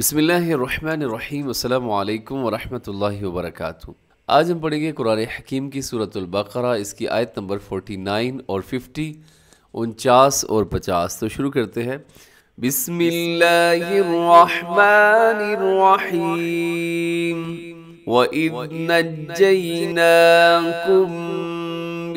بسم اللہ الرحمن الرحیم، السلام علیکم ورحمۃ اللہ وبرکاتہ۔ آج ہم پڑھیں گے قرآن حکیم کی صورت البقرہ، اس کی آیت نمبر 49 اور 50 انچاس اور پچاس۔ تو شروع کرتے ہیں۔ بسم اللہ الرحمن الرحیم۔ وَإِذْ نَجَّيْنَاكُمْ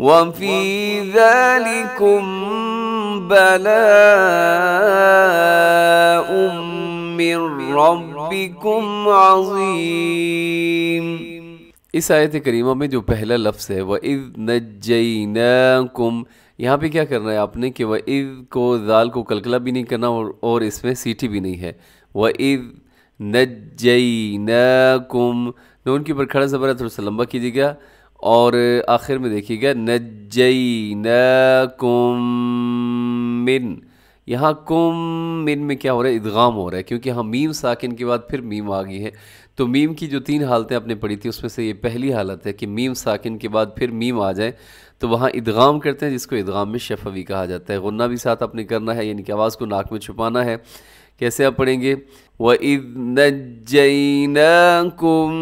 وفي ذلكم بلاء من ربكم عظيم. اس آیت کریمہ میں جو پہلا لفظ ہے، وَإِذْ نَجَّيْنَاكُمْ، یہاں پہ کیا کرنا ہے آپ نے کہ وَإِذْ کو ذال کو کلکلا بھی نہیں کرنا اور اور اس میں سیٹھی بھی نہیں ہے۔ وَإِذْ نَجَّيْنَاكُمْ نون کے اوپر کھڑا زبر ہے تھوڑا سا لمبا کیجیے گا۔ اور آخر میں دیکھیے گا نجئی من یہاں کم من میں کیا ہو رہا ہے؟ ادغام ہو رہا ہے، کیونکہ ہاں میم ساکن کے بعد پھر میم آ گئی ہے۔ تو میم کی جو تین حالتیں آپ نے پڑھی تھی، اس میں سے یہ پہلی حالت ہے کہ میم ساکن کے بعد پھر میم آ جائے۔ تو وہاں ادغام کرتے ہیں، جس کو ادغام میں شفوی کہا جاتا ہے۔ غنہ بھی ساتھ آپ نے کرنا ہے یعنی کہ آواز کو ناک میں چھپانا ہے۔ کیسے آپ پڑھیں گے؟ وَإِذْ نَجَّيْنَاكُمْ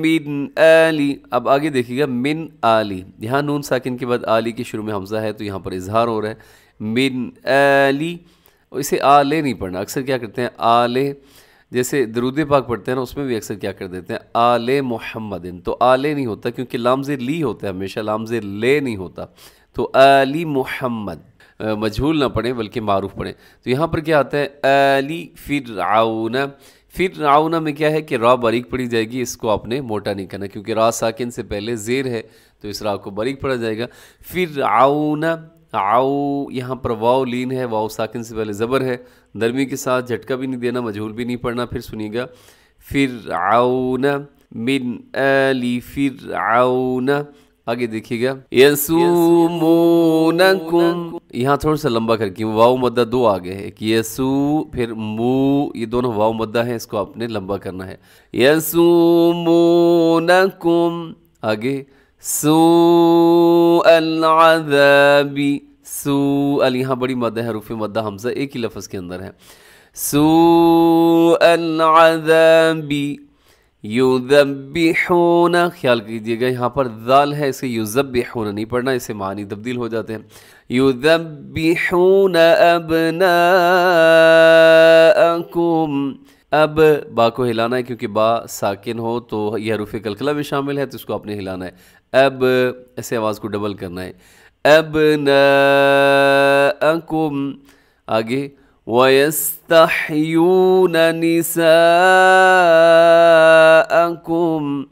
مِنْ آلِ۔ اب آگے دیکھیے گا، من آلی یہاں نون ساکن کے بعد آلی کے شروع میں حمزہ ہے، تو یہاں پر اظہار ہو رہا ہے۔ من آلی، اسے آلے نہیں پڑھنا۔ اکثر کیا کرتے ہیں؟ آلے، جیسے درود پاک پڑھتے ہیں نا، اس میں بھی اکثر کیا کر دیتے ہیں؟ آل محمد تو آلے نہیں ہوتا کیونکہ لامز لی ہوتا ہے ہمیشہ، لامز لے نہیں ہوتا۔ تو آلی محمد۔ مجھول نہ پڑھیں بلکہ معروف پڑھیں۔ تو یہاں پر کیا آتا ہے؟ آلی فرعون۔ فرعون میں کیا ہے کہ را باریک پڑھی جائے گی، اس کو آپ نے موٹا نہیں کرنا، کیونکہ را ساکن سے پہلے زیر ہے، تو اس را کو باریک پڑھا جائے گا۔ فرعون آؤ، یہاں پر واؤ لین ہے، واؤ ساکن سے پہلے زبر ہے۔ درمی کے ساتھ جھٹکا بھی نہیں دینا، مجھول بھی نہیں پڑھنا، پھر سنیے گا۔ فرعون من آلی فرعون۔ آگے دیکھیے گا۔ یسومونکم۔ یہاں تھوڑا سا لمبا کر کے، واؤ مدہ دو آگے ہے۔ ایک یسو، پھر مو، یہ دونوں واؤ مدہ ہیں، اس کو آپ نے لمبا کرنا ہے۔ یسومونکم۔ آگے۔ سوء العذاب، سوء یہاں بڑی مدہ حروف مدہ حمزہ ایک ہی لفظ کے اندر ہے۔ سوء العذاب، یذبحون، خیال کیجیے گا، یہاں پر ذال ہے اسے یذبحون نہیں پڑھنا اسے معنی تبدیل ہو جاتے ہیں۔ یذبحون ابناءکم اب با کو ہلانا ہے کیونکہ با ساکن ہو تو یہ حروف کلکلہ میں شامل ہے تو اس کو آپ نے ہلانا ہے۔ اب ایسے آواز کو ڈبل کرنا ہے۔ ابناءکم آگے۔ وَيَسْتَحْيُونَ نِسَاءَكُمْ۔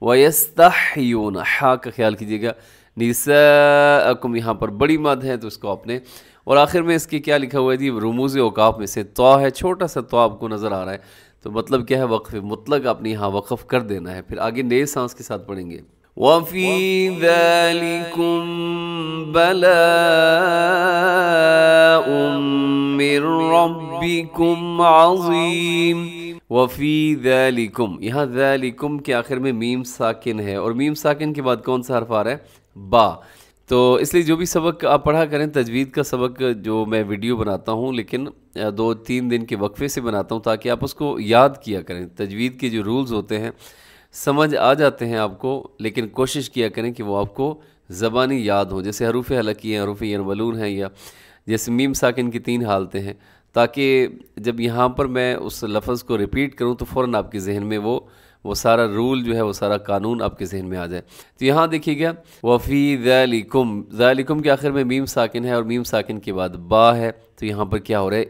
وَيَسْتَحْيُونَ حا کا خیال کیجیے گا۔ نِسَاءَكُمْ یہاں پر بڑی مد ہے، تو اس کو آپ نے اور آخر میں اس کی کیا لکھا ہوا ہے جی؟ رموز اوقاف میں سے تو ہے، چھوٹا سا تو آپ کو نظر آ رہا ہے۔ تو مطلب کیا ہے؟ وقف مطلق آپ نے یہاں وقف کر دینا ہے۔ پھر آگے نئے سانس کے ساتھ پڑھیں گے۔ وَفِي ذَلِكُمْ بَلَاءٌ مِّن رَبِّكُمْ عَظِيمٌ۔ وَفِي ذَلِكُمْ، یہاں ذَلِكُمْ کے آخر میں میم ساکن ہے۔ اور میم ساکن کے بعد کون سا حرف آ رہا ہے؟ با. تو اس لیے جو بھی سبق آپ پڑھا کریں، تجوید کا سبق جو میں ویڈیو بناتا ہوں، لیکن دو تین دن کے وقفے سے بناتا ہوں تاکہ آپ اس کو یاد کیا کریں۔ تجوید کے جو رولز ہوتے ہیں، سمجھ آ جاتے ہیں آپ کو، لیکن کوشش کیا کریں کہ وہ آپ کو زبانی یاد ہوں۔ جیسے حروف حلقی ہیں حروف ینولون ہیں یا جیسے میم ساکن کی تین حالتیں ہیں۔ تاکہ جب یہاں پر میں اس لفظ کو ریپیٹ کروں تو فوراً آپ کے ذہن میں وہ وہ سارا رول جو ہے، وہ سارا قانون آپ کے ذہن میں آ جائے۔ تو یہاں دیکھیے گا وفی ذالکم ذالکم کے آخر میں میم ساکن ہے اور میم ساکن کے بعد با ہے۔ تو یہاں پر کیا ہو رہا ہے؟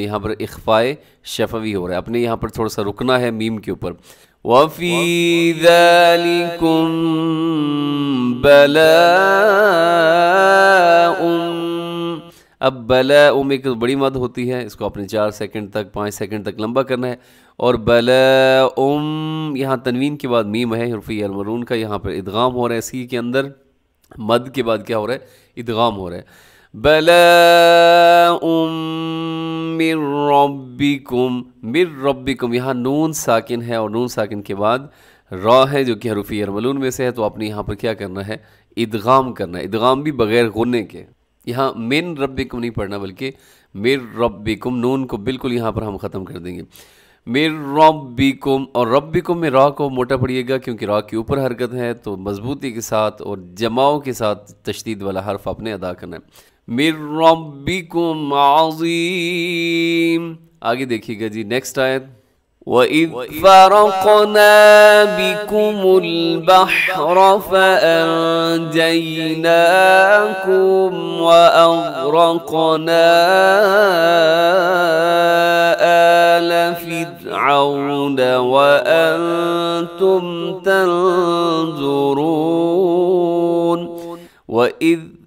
یہاں پر اخفائے شفوی ہو رہا ہے۔ اپنے یہاں پر تھوڑا سا رکنا ہے میم کے اوپر۔ وَفِي ذَلِكُمْ بَلَاءٌ اب بلا ام ایک بڑی مد ہوتی ہے، اس کو اپنے چار سیکنڈ تک، پانچ سیکنڈ تک لمبا کرنا ہے۔ اور بلا ام یہاں تنوین کے بعد میم ہے، حرفی المرون کا یہاں پر ادغام ہو رہا ہے اسی کے اندر مد کے بعد کیا ہو رہا ہے؟ ادغام ہو رہا ہے۔ بلا ام من ربکم من ربکم، یہاں نون ساکن ہے اور نون ساکن کے بعد را ہے، جو کہ حروفی ارملون میں سے ہے۔ تو آپ نے یہاں پر کیا کرنا ہے؟ ادغام کرنا ہے۔ ادغام بھی بغیر غنے کے۔ یہاں من ربکم نہیں پڑھنا بلکہ مر ربکم، نون کو بالکل یہاں پر ہم ختم کر دیں گے۔ مر ربکم، اور ربکم میں را کو موٹا پڑیے گا کیونکہ را کے اوپر حرکت ہے، تو مضبوطی کے ساتھ اور جماؤں کے ساتھ تشدید والا حرف آپ نے ادا کرنا ہے۔ مر ربکم عظیم آگے دیکھیے گا جی نیکسٹ آیت۔ وإذ فرقنا بكم البحر فأنجيناكم وأغرقنا آل فرعون وأنتم تنظرون وإذ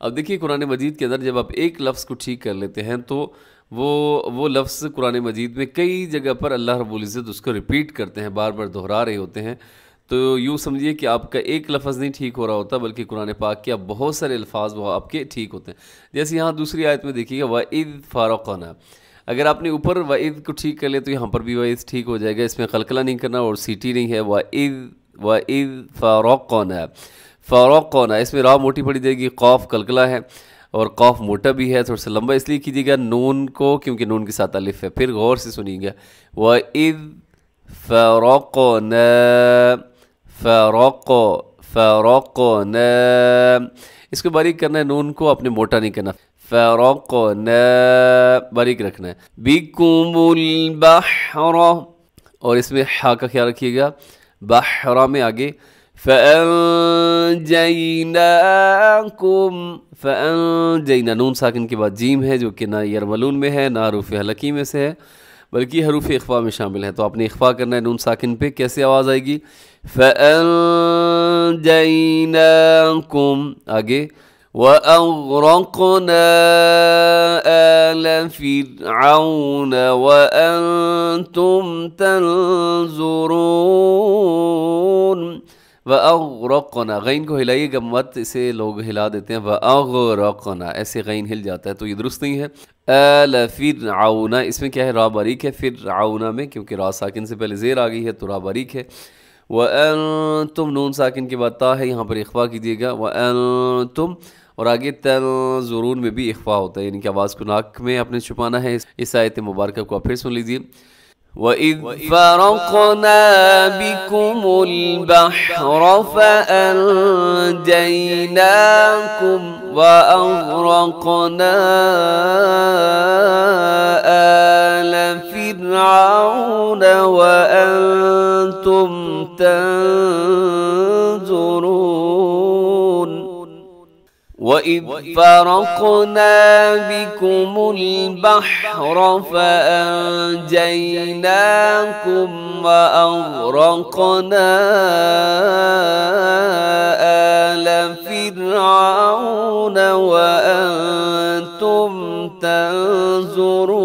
اب دیکھیے قرآن مجید کے اندر جب آپ ایک لفظ کو ٹھیک کر لیتے ہیں تو وہ وہ لفظ قرآن مجید میں کئی جگہ پر اللہ رب العزت اس کو ریپیٹ کرتے ہیں، بار بار دہرا رہے ہوتے ہیں۔ تو یوں سمجھیے کہ آپ کا ایک لفظ نہیں ٹھیک ہو رہا ہوتا، بلکہ قرآن پاک کے اب بہت سارے الفاظ وہ آپ کے ٹھیک ہوتے ہیں۔ جیسے یہاں دوسری آیت میں دیکھیے گا وعید فاروقانہ اگر آپ نے اوپر وعید کو ٹھیک کر لے تو یہاں پر بھی وعید ٹھیک ہو جائے گا، اس میں قلقلہ نہیں کرنا اور سیٹی نہیں ہے۔ وعید وعید فاروقانہ فاروقانہ اس میں راہ موٹی پڑی جائے گی، قوف قلقلہ ہے اور قوف موٹا بھی ہے، تھوڑا سا لمبا اس لیے کیجیے گا نون کو، کیونکہ نون کے ساتھ الف ہے۔ پھر غور سے سنیے گا۔ وَإِذْ فَرَقْنَا، فَرَقْ، فَرَقْنَا۔ اس کو باریک کرنا ہے، نون کو اپنے موٹا نہیں کرنا۔ فَرَقْنَا، باریک رکھنا ہے۔ بِكُمُ الْبَحْرَ۔ اور اس میں حا کا خیال رکھیے گا۔ بحرہ میں آگے۔ فَأَنْجَيْنَاكُمْ فَأَنْجَيْنَا نون ساکن کے بعد جیم ہے جو کہ نہ یرملون میں ہے نہ حروف حلقی میں سے ہے بلکہ حروف اخفا میں شامل ہے تو آپ نے اخفا کرنا ہے نون ساکن پہ کیسے آواز آئے گی؟ فَأَنْجَيْنَاكُمْ آگے۔ وَأَغْرَقْنَا آلَ فِرْعَوْنَ وَأَنْتُمْ تَنْظُرُونَ۔ وَأَغْرَقْنَا۔ غین کو ہلائیے گا مت، اسے لوگ ہلا دیتے ہیں۔ وَأَغْرَقْنَا۔ ایسے غین ہل جاتا ہے تو یہ درست نہیں ہے۔ آل فرعون۔ اس میں کیا ہے؟ را باریک ہے۔ فرعون میں، کیونکہ را ساکن سے پہلے زیر آ گئی ہے تو را باریک ہے۔ وَأَنْتُمْ نون ساکن کے بعد تا ہے۔ یہاں پر اخفا کیجیے گا۔ وَأَنْتُمْ۔ اور آگے تنظرون میں بھی اخفا ہوتا ہے۔ یعنی کہ آواز کو ناک میں اپنے چھپانا ہے۔ اس آیت مبارکہ کو آپ پھر سن لیجیے۔ وَإِذْ فَرَقْنَا بِكُمُ الْبَحْرَ فَأَنْجَيْنَاكُمْ وَأَغْرَقْنَا آلَ فِرْعَوْنَ وَأَنْتُمْ تَنْظُرُونَ وَإِذْ فَرَقْنَا بِكُمُ الْبَحْرَ فَأَنْجَيْنَاكُمْ وَأَغْرَقْنَا آلَ فِرْعَوْنَ وَأَنْتُمْ تَنْظُرُونَ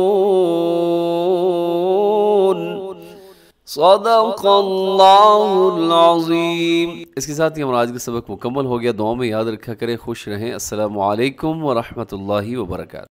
صدق اللہ العظیم اس کے ساتھ ہی ہمارا آج کا سبق مکمل ہو گیا. دعاوں میں یاد رکھا کریں. خوش رہیں. السلام علیکم ورحمۃ اللہ وبرکاتہ.